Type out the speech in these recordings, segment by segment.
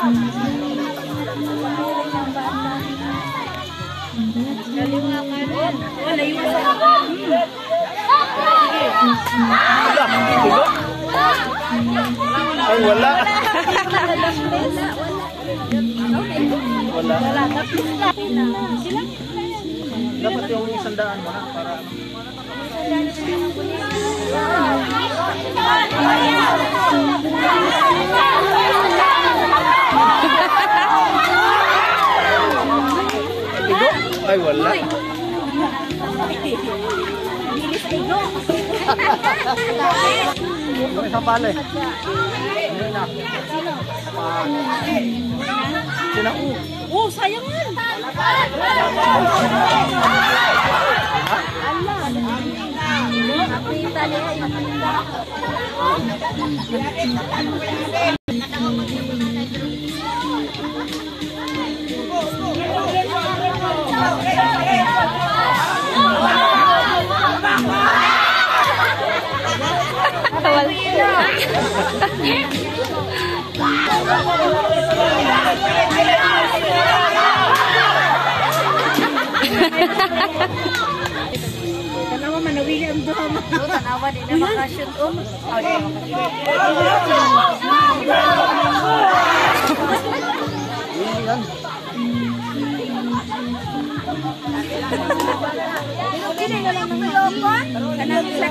Ay, wala. Wala. Wala? Dapat yung isang daan mo na para ano. Igo? Ay, wala. Bilis ay go. Yung isang pala eh. Sino? Oh, sayang yan. Nakita Tanawa man na William Dom. Tanawa din na bakasyon um. Kini nga lang mga lokon. Kanang isang.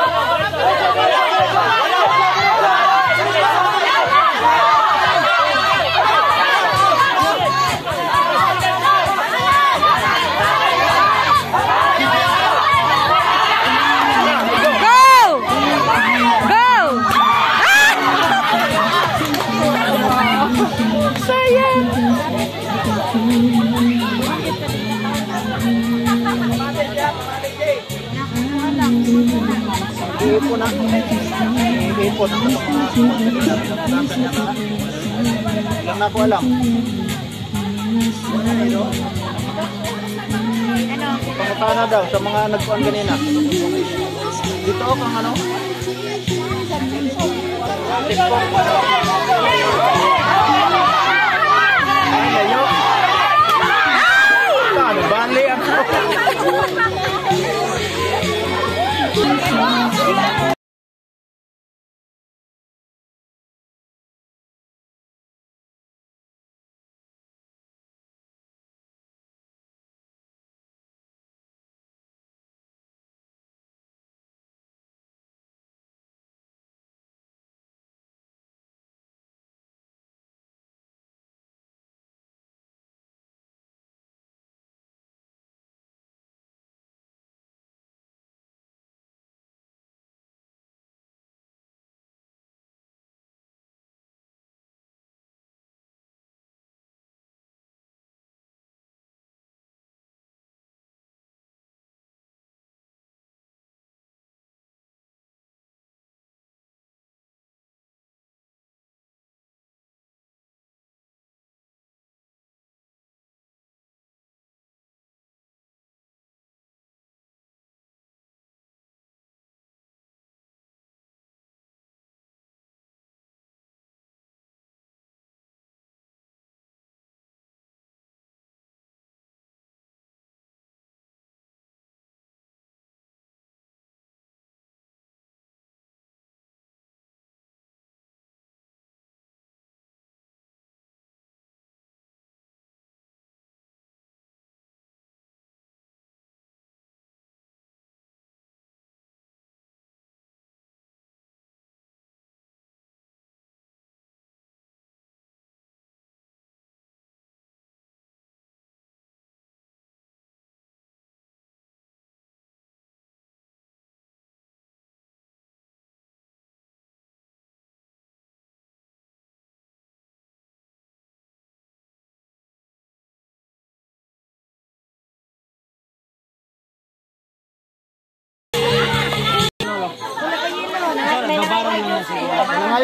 Iipon na. Iipon na. Lang na ko alam. Pangutana daw sa mga nagkuhan kanina. Dito ako ang ano? Ay,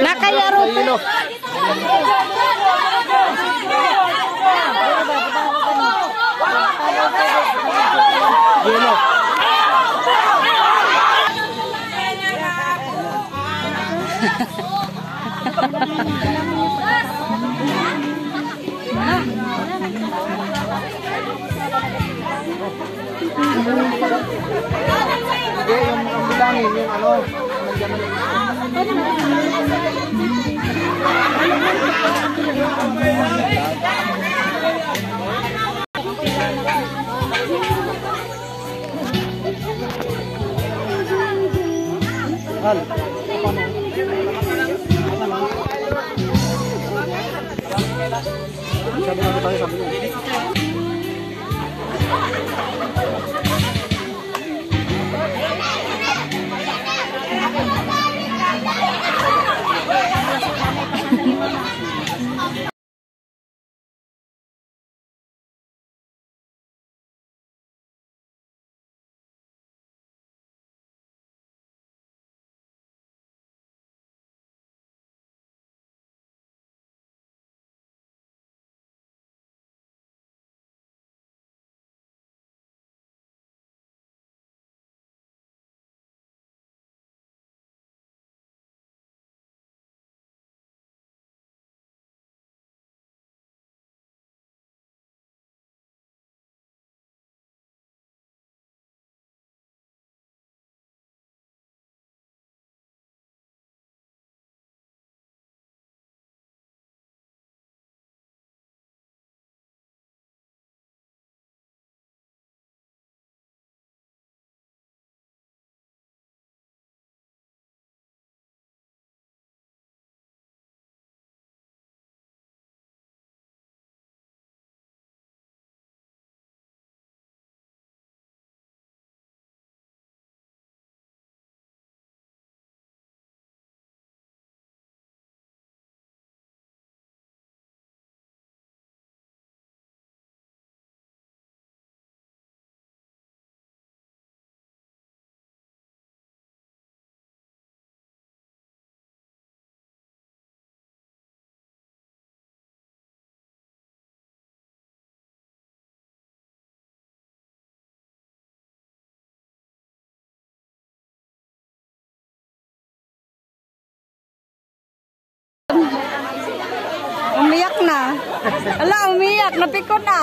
Nakayaro po. Yelo. Yung bilangin, yung ano, nandiyan na yung Hal. Sabi nga tayo, sabi niya. Ala, umiyak. Napikon na.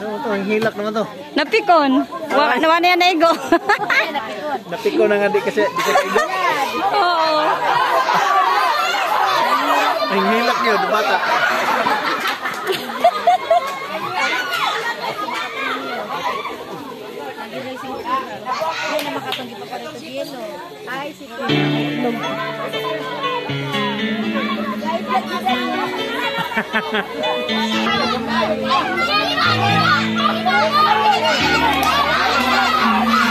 Ano to, ang hilak naman to. Napikon. Wa, nawa na yan na igo. Napiko na nga di kasi, di kasi ilo. Oo. Ang hilak niyo, bata. Ay, na makatunggi pa pala ito yelo. Ay, si Thank